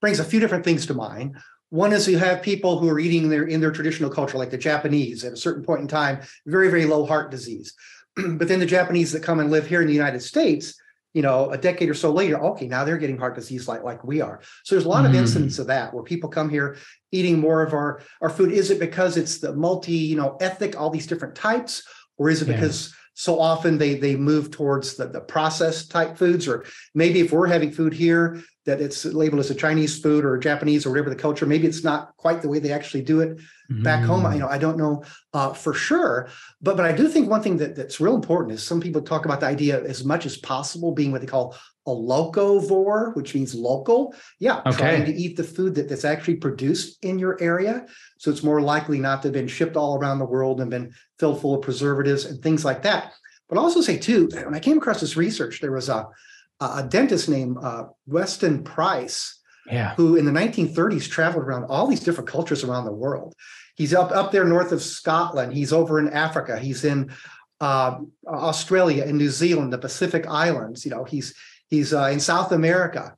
brings a few different things to mind. One is you have people who are eating their in their traditional culture like the japanese at a certain point in time very very low heart disease. But then the japanese that come and live here in the united states you know, a decade or so later, okay, now they're getting heart disease like, like we are. So there's a lot mm. of incidents of that where people come here eating more of our, our food. Is it because it's the multi, you know, ethnic, all these different types, or is it yeah. because so often they they move towards the, the processed type foods, or maybe if we're having food here that it's labeled as a Chinese food or Japanese or whatever the culture, maybe it's not quite the way they actually do it mm-hmm. back home. You mm. know, I don't know uh, for sure, but but I do think one thing that, that's real important is some people talk about the idea as much as possible being what they call a locavore, which means local. Yeah, okay. trying to eat the food that, that's actually produced in your area. So it's more likely not to have been shipped all around the world and been filled full of preservatives and things like that. But I'll also say too, when I came across this research, there was a a dentist named uh, Weston Price, yeah. who in the 1930s traveled around all these different cultures around the world. He's up up there north of Scotland. He's over in Africa. He's in uh, Australia and New Zealand, the Pacific Islands. You know, he's he's uh, in South America,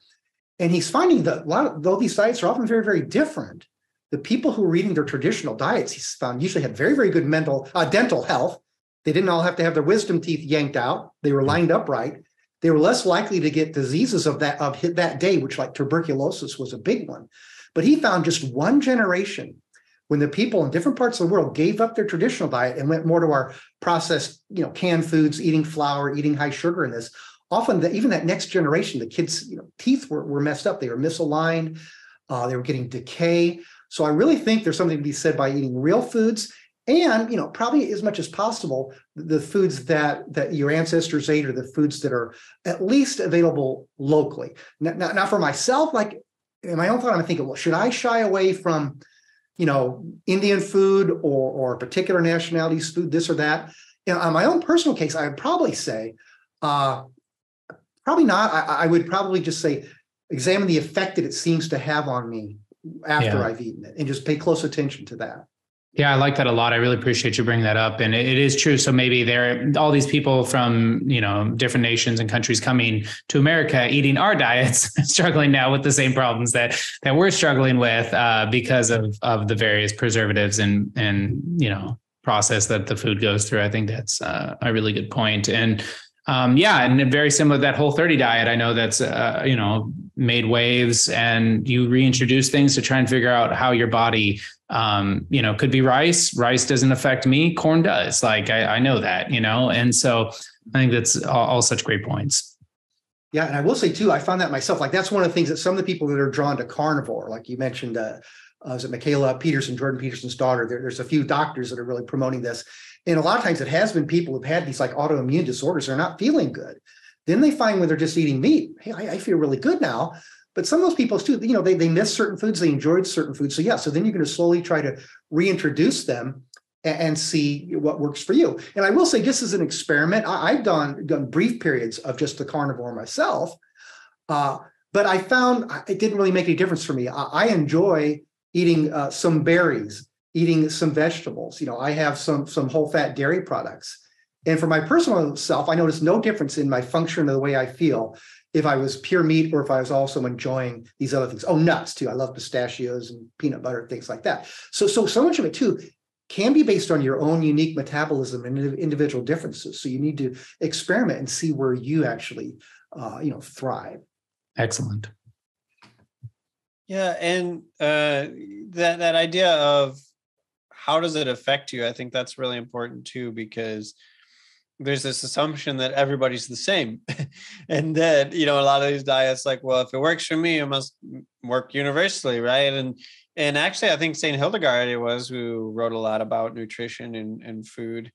and he's finding that a lot of though these diets are often very very different. The people who were eating their traditional diets, he's found usually had very very good mental uh, dental health. They didn't all have to have their wisdom teeth yanked out. They were lined upright they were less likely to get diseases of that of that day, which like tuberculosis was a big one. But he found just one generation when the people in different parts of the world gave up their traditional diet and went more to our processed, you know, canned foods, eating flour, eating high sugar in this. Often, the, even that next generation, the kids' you know, teeth were, were messed up. They were misaligned. Uh, they were getting decay. So I really think there's something to be said by eating real foods and you know probably as much as possible the foods that that your ancestors ate are the foods that are at least available locally. Now, now, now for myself like in my own thought i'm thinking well should i shy away from you know indian food or or particular nationalities food this or that? You know, on my own personal case i would probably say uh probably not. I, I would probably just say examine the effect that it seems to have on me after yeah. i've eaten it and just pay close attention to that yeah, I like that a lot. I really appreciate you bringing that up. And it is true. So maybe there are all these people from, you know, different nations and countries coming to America eating our diets, struggling now with the same problems that that we're struggling with uh, because of of the various preservatives and and you know process that the food goes through. I think that's uh, a really good point. And um, yeah, and very similar to that whole 30 diet. I know that's, uh, you know, made waves and you reintroduce things to try and figure out how your body, um, you know, could be rice. Rice doesn't affect me. Corn does. Like I, I know that, you know, and so I think that's all, all such great points. Yeah, and I will say too, I found that myself. Like that's one of the things that some of the people that are drawn to carnivore, like you mentioned, uh, uh, is it Mikhaila Peterson, Jordan Peterson's daughter? There, there's a few doctors that are really promoting this. And a lot of times it has been people who've had these like autoimmune disorders, they're not feeling good. Then they find when they're just eating meat, hey, I, I feel really good now. But some of those people too, you know, they, they miss certain foods, they enjoyed certain foods. So yeah, so then you're going to slowly try to reintroduce them and, and see what works for you. And I will say, just as an experiment, I, have done done brief periods of just the carnivore myself. Uh, but I found it didn't really make any difference for me. I, I enjoy eating uh, some berries, eating some vegetables. You know, I have some some whole fat dairy products. And for my personal self, I noticed no difference in my function or the way I feel if I was pure meat or if I was also enjoying these other things. Oh, nuts too. I love pistachios and peanut butter, things like that. So, so so much of it too can be based on your own unique metabolism and individual differences. So you need to experiment and see where you actually, uh, you know, thrive. Excellent. Yeah, and uh, that that idea of how does it affect you? I think that's really important too because there's this assumption that everybody's the same. And that you know a lot of these diets like well if it works for me it must work universally right? And and actually i think saint hildegard it was who wrote a lot about nutrition and, and food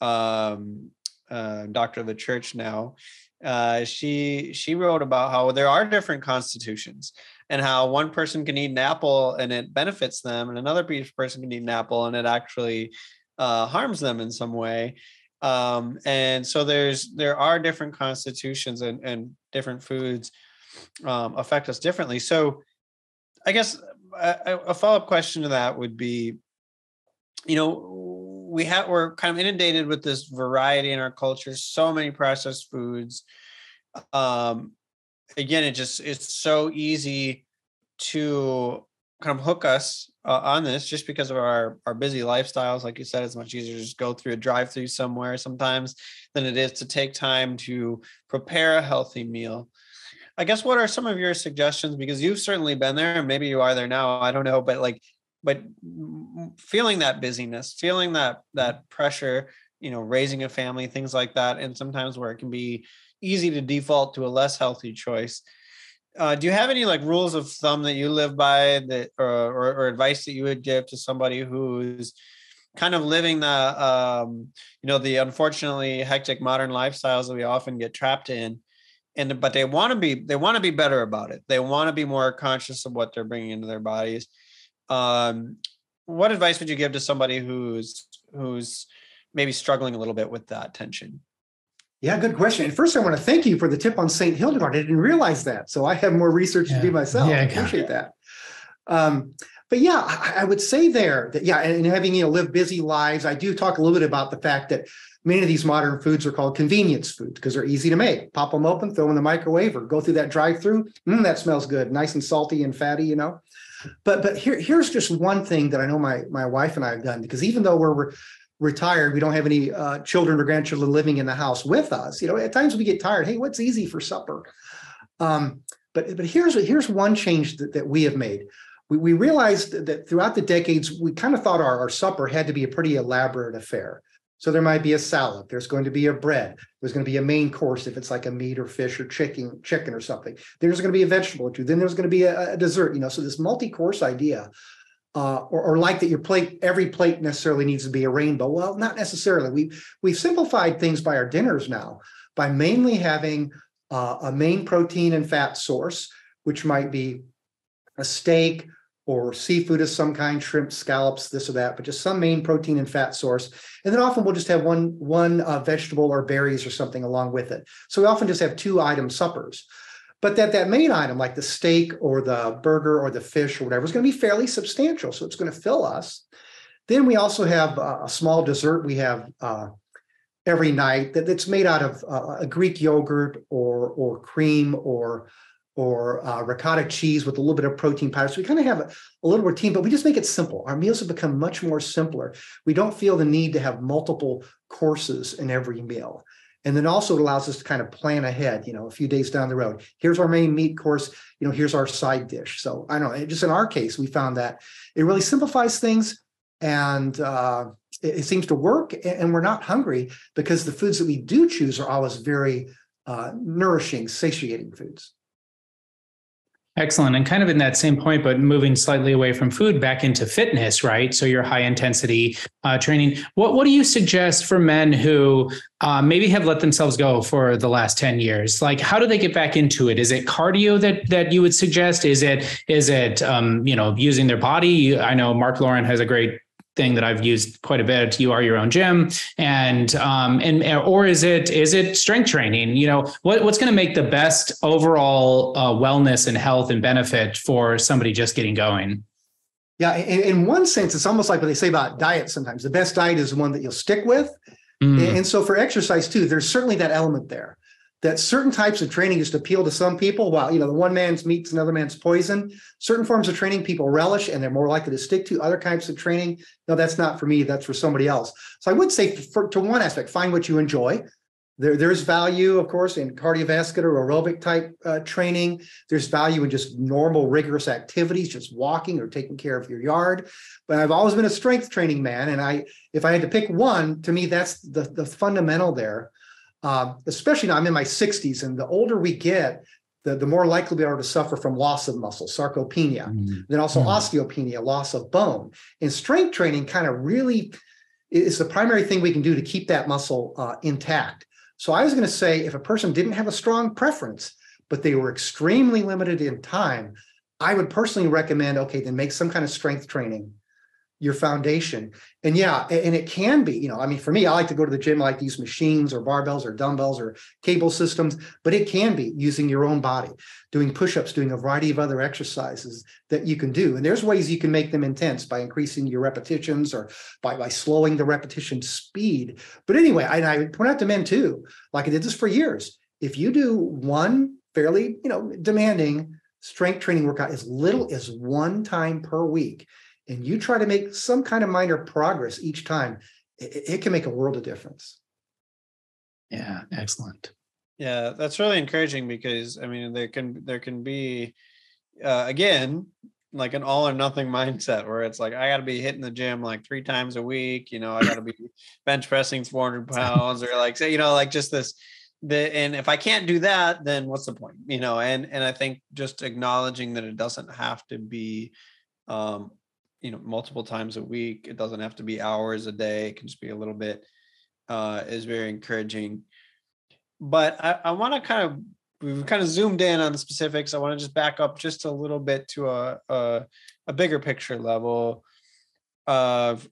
um uh, doctor of the church now. Uh, she she wrote about how there are different constitutions and how one person can eat an apple and it benefits them and another person can eat an apple and it actually uh, harms them in some way um, and so there's there are different constitutions and, and different foods um, affect us differently. So i guess a, a follow-up question to that would be you know we have we're kind of inundated with this variety in our culture so many processed foods. Um again it just it's so easy to kind of hook us uh, on this just because of our our busy lifestyles. Like you said it's much easier to just go through a drive through somewhere sometimes than it is to take time to prepare a healthy meal. I guess what are some of your suggestions? Because you've certainly been there and maybe you are there now i don't know but like but feeling that busyness feeling that that pressure you know raising a family things like that and sometimes where it can be easy to default to a less healthy choice uh, do you have any like rules of thumb that you live by that or, or, or advice that you would give to somebody who's kind of living the um, you know the unfortunately hectic modern lifestyles that we often get trapped in and but they want to be they want to be better about it. They want to be more conscious of what they're bringing into their bodies. Um, what advice would you give to somebody who's who's maybe struggling a little bit with that tension yeah, good question. And first, I want to thank you for the tip on St. Hildegard. I didn't realize that. So I have more research yeah. to do myself. Yeah, I appreciate that. Um, but yeah, I, I, would say there that, yeah, and having, you know, live busy lives, I do talk a little bit about the fact that many of these modern foods are called convenience foods because they're easy to make. Pop them open, throw them in the microwave, or go through that drive through. Mm, that smells good, nice and salty and fatty, you know. But but here, here's just one thing that I know my my wife and I have done because even though we're, we're retired, we don't have any uh, children or grandchildren living in the house with us. You know, at times we get tired. Hey, what's easy for supper? Um, but but here's here's one change that, that we have made. We, we realized that throughout the decades, we kind of thought our, our supper had to be a pretty elaborate affair. So there might be a salad. There's going to be a bread. There's going to be a main course if it's like a meat or fish or chicken, chicken or something. There's going to be a vegetable or two. Then there's going to be a, a dessert. You know, so this multi-course idea uh, or, or, like that your plate every plate necessarily needs to be a rainbow. Well not necessarily. We we've simplified things by our dinners now by mainly having uh, a main protein and fat source which might be a steak or seafood of some kind shrimp scallops this or that but just some main protein and fat source. And then often we'll just have one one uh, vegetable or berries or something along with it. So we often just have two item suppers but that that main item like the steak or the burger or the fish or whatever is going to be fairly substantial so it's going to fill us then we also have a small dessert we have uh, every night that, that's made out of uh, a greek yogurt or or cream or or uh, ricotta cheese with a little bit of protein powder. So we kind of have a, a, little routine, but we just make it simple. Our meals have become much more simpler. We don't feel the need to have multiple courses in every meal. And then also it allows us to kind of plan ahead, you know, a few days down the road. Here's our main meat course, you know, here's our side dish. So I don't know, just in our case, we found that it really simplifies things and uh, it, it, seems to work. And we're not hungry because the foods that we do choose are always very uh, nourishing, satiating foods. Excellent. And kind of in that same point, but moving slightly away from food back into fitness, right? So your high intensity uh, training. What, what do you suggest for men who uh, maybe have let themselves go for the last 10 years? Like, how do they get back into it? Is it cardio that, that you would suggest? Is it, is it, um, you know, using their body? I know Mark Lauren has a great thing that I've used quite a bit. You are your own gym, and um, and or is it is it strength training? You know, what, what's going to make the best overall uh, wellness and health and benefit for somebody just getting going? Yeah, in, in one sense, it's almost like what they say about diet sometimes. The best diet is the one that you'll stick with. Mm. And so for exercise too, there's certainly that element there that certain types of training just appeal to some people while you know the one man's meat's another man's poison. Certain forms of training people relish and they're more likely to stick to other types of training. No that's not for me that's for somebody else. So i would say for, to one aspect find what you enjoy. There, there's value of course in cardiovascular aerobic type uh, training. There's value in just normal rigorous activities just walking or taking care of your yard. But i've always been a strength training man and i if i had to pick one to me that's the, the fundamental there um, especially now I'm in my 60s, and the older we get, the, the more likely we are to suffer from loss of muscle, sarcopenia, mm-hmm. then also mm-hmm. osteopenia, loss of bone. And strength training kind of really is the primary thing we can do to keep that muscle uh, intact. So I was going to say if a person didn't have a strong preference, but they were extremely limited in time, I would personally recommend okay, then make some kind of strength training your foundation. And yeah, and it can be, you know, I mean, for me, I like to go to the gym, I like these machines or barbells or dumbbells or cable systems, but it can be using your own body, doing push-ups, doing a variety of other exercises that you can do. And there's ways you can make them intense by increasing your repetitions or by, by slowing the repetition speed. But anyway, I, I point out to men too, like I did this for years. If you do one fairly, you know, demanding strength training workout as little as one time per week, and you try to make some kind of minor progress each time, it, it can make a world of difference. Yeah, excellent. Yeah, that's really encouraging because I mean there can there can be uh, again like an all or nothing mindset where it's like I got to be hitting the gym like three times a week. You know, I got to be bench pressing 400 pounds or like say you know like just this the and if I can't do that, then what's the point? You know, and and I think just acknowledging that it doesn't have to be um, you know multiple times a week it doesn't have to be hours a day it can just be a little bit uh is very encouraging. But i, I want to kind of we've kind of zoomed in on the specifics i want to just back up just a little bit to a a, a bigger picture level of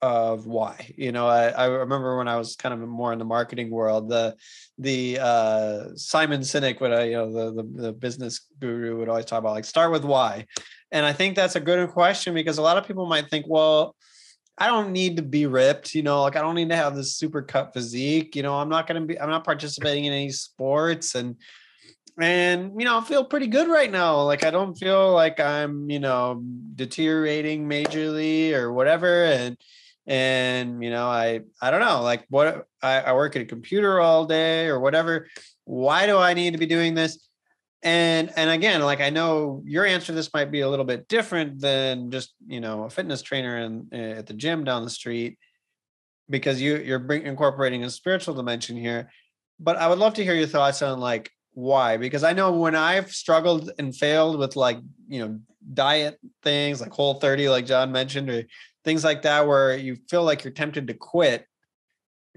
of why you know I, I remember when i was kind of more in the marketing world the the uh simon sinek would I, you know the, the the business guru would always talk about like start with why and I think that's a good question because a lot of people might think, well, I don't need to be ripped, you know, like I don't need to have this super cut physique, you know, I'm not going to be, I'm not participating in any sports and, and, you know, I feel pretty good right now. Like I don't feel like I'm, you know, deteriorating majorly or whatever. And, and, you know, I, I don't know, like what I, I work at a computer all day or whatever. Why do I need to be doing this? And and again like i know your answer to this might be a little bit different than just you know a fitness trainer in, eh, at the gym down the street because you you're incorporating a spiritual dimension here. But i would love to hear your thoughts on like why? Because i know when i've struggled and failed with like you know diet things like whole 30 like john mentioned or things like that where you feel like you're tempted to quit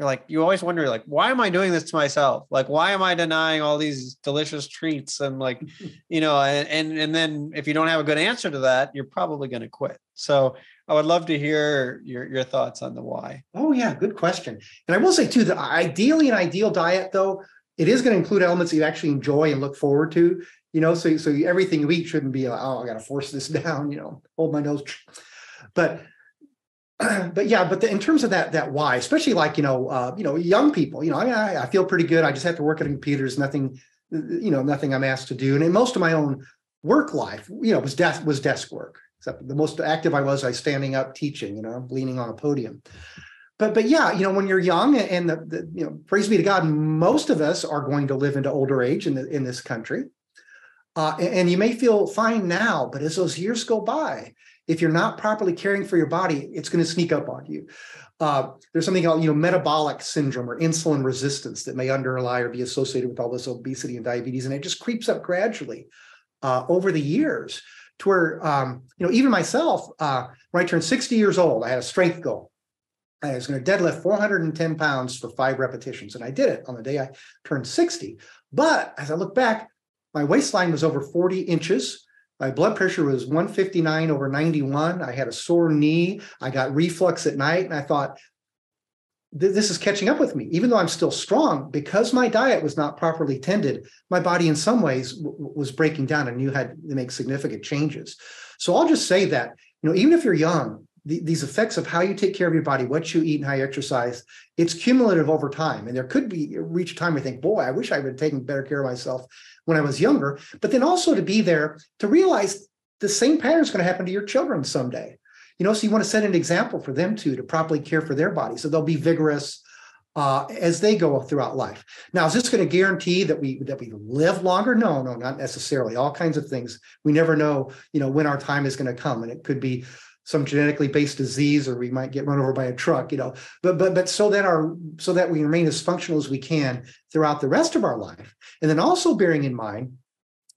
you're like you always wonder like why am i doing this to myself? Like why am i denying all these delicious treats? And like you know and and, and then if you don't have a good answer to that you're probably going to quit. So i would love to hear your your thoughts on the why. Oh yeah good question. And i will say too that ideally an ideal diet though it is going to include elements that you actually enjoy and look forward to you know? So so everything you eat shouldn't be like, oh i got to force this down you know hold my nose. But but yeah, but the, in terms of that that why, especially like you know uh, you know young people, you know I, I feel pretty good. I just have to work at a computer. There's nothing, you know, nothing I'm asked to do. And in most of my own work life, you know, was desk was desk work. Except the most active I was, I standing up teaching, you know, leaning on a podium. But but yeah, you know, when you're young and the, the you know, praise be to God, most of us are going to live into older age in the, in this country. Uh, and, and you may feel fine now, but as those years go by, if you're not properly caring for your body, it's going to sneak up on you. Uh, there's something called you know metabolic syndrome or insulin resistance that may underlie or be associated with all this obesity and diabetes, and it just creeps up gradually uh, over the years to where um, you know even myself uh, when I turned 60 years old, I had a strength goal. I was going to deadlift 410 pounds for five repetitions, and I did it on the day I turned 60. But as I look back, my waistline was over 40 inches. My blood pressure was 159 over 91. I had a sore knee. I got reflux at night. And I thought, this is catching up with me. Even though I'm still strong, because my diet was not properly tended, my body in some ways w- was breaking down and you had to make significant changes. So I'll just say that, you know, even if you're young, the, these effects of how you take care of your body, what you eat, and how you exercise, it's cumulative over time. And there could be reach a time you think, boy, I wish I would have taken better care of myself when I was younger. But then also to be there to realize the same pattern is going to happen to your children someday. You know, so you want to set an example for them too to properly care for their body, so they'll be vigorous uh, as they go throughout life. Now, is this going to guarantee that we that we live longer? No, no, not necessarily. All kinds of things. We never know, you know, when our time is going to come, and it could be some genetically based disease or we might get run over by a truck you know. But but but so that our so that we remain as functional as we can throughout the rest of our life. And then also bearing in mind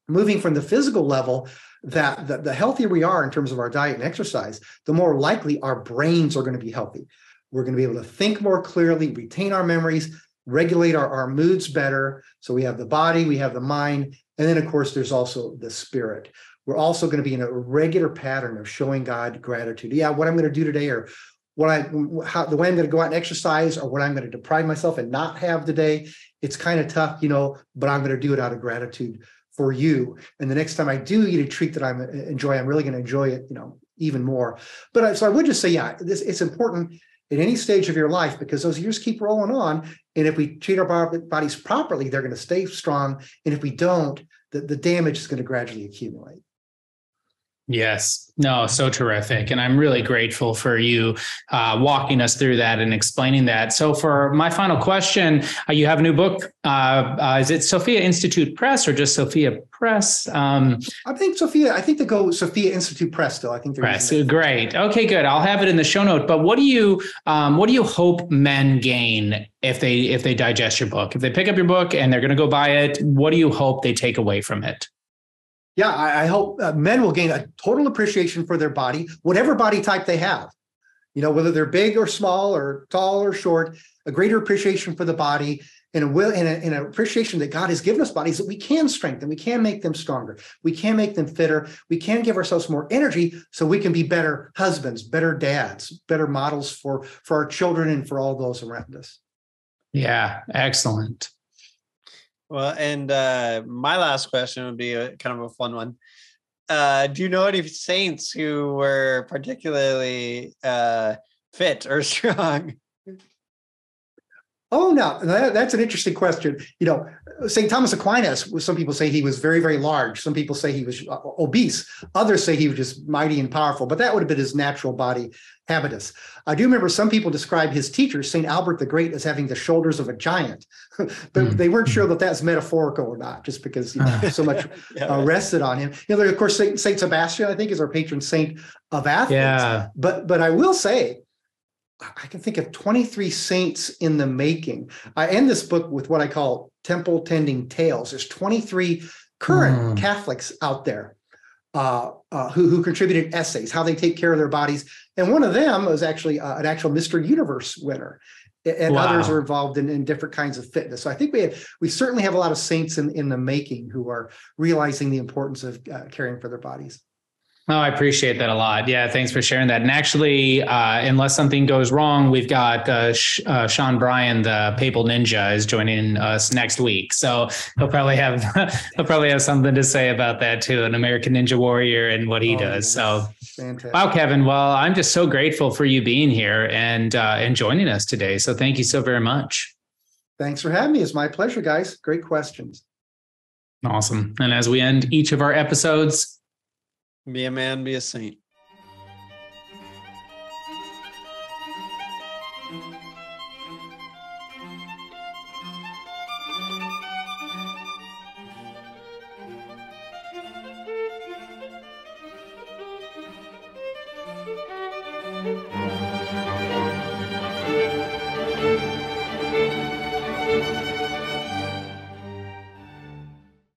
moving from the physical level that the, the healthier we are in terms of our diet and exercise the more likely our brains are going to be healthy. We're going to be able to think more clearly retain our memories regulate our, our moods better. So we have the body we have the mind and then of course there's also the spirit we're also going to be in a regular pattern of showing God gratitude. Yeah, what I'm going to do today, or what I how the way I'm going to go out and exercise, or what I'm going to deprive myself and not have today. It's kind of tough, you know, but I'm going to do it out of gratitude for you. And the next time I do eat a treat that I'm uh, enjoy, I'm really going to enjoy it, you know, even more. But I, so I would just say, yeah, this it's important at any stage of your life because those years keep rolling on. And if we treat our bodies properly, they're going to stay strong. And if we don't, the, the damage is going to gradually accumulate. Yes, no, so terrific. And I'm really grateful for you uh, walking us through that and explaining that. So, for my final question, uh, you have a new book. Uh, uh is it Sophia Institute Press or just Sophia Press? Um, I think Sophia, I think they go Sophia Institute Press still. I think they're Press. Great. Okay, good. I'll have it in the show note. But what do you um, what do you hope men gain if they if they digest your book? If they pick up your book and they're going to go buy it, what do you hope they take away from it? Yeah, I, I hope uh, men will gain a total appreciation for their body, whatever body type they have. You know, whether they're big or small or tall or short, a greater appreciation for the body and a will and, an appreciation that God has given us bodies that we can strengthen, we can make them stronger, we can make them fitter, we can give ourselves more energy so we can be better husbands, better dads, better models for for our children and for all those around us. Yeah, excellent. Well, and uh, my last question would be a, kind of a fun one. Uh, do you know any saints who were particularly uh, fit or strong? Oh, no, that, that's an interesting question. You know, St. Thomas Aquinas, some people say he was very, very large. Some people say he was uh, obese. Others say he was just mighty and powerful, but that would have been his natural body habitus. I do remember some people describe his teacher, St. Albert the Great, as having the shoulders of a giant, but mm. they weren't sure that that's metaphorical or not, just because you know, so much yeah, uh, rested on him. You know, there, of course, St. Saint Sebastian, I think, is our patron saint of athletes. Yeah. But, but I will say, I can think of 23 saints in the making. I end this book with what I call temple tending tales. There's 23 current mm. Catholics out there uh, uh, who, who contributed essays, how they take care of their bodies. And one of them was actually uh, an actual Mr. Universe winner. And wow. others are involved in, in different kinds of fitness. So I think we have, we certainly have a lot of saints in, in the making who are realizing the importance of uh, caring for their bodies. Oh, I appreciate that a lot. Yeah, thanks for sharing that. And actually, uh, unless something goes wrong, we've got uh, Sh- uh, Sean Bryan, the Papal Ninja, is joining us next week. So he'll probably have he'll probably have something to say about that too, an American Ninja Warrior and what he oh, does. So, Fantastic. wow, Kevin. Well, I'm just so grateful for you being here and uh, and joining us today. So thank you so very much. Thanks for having me. It's my pleasure, guys. Great questions. Awesome. And as we end each of our episodes, be a man, be a saint.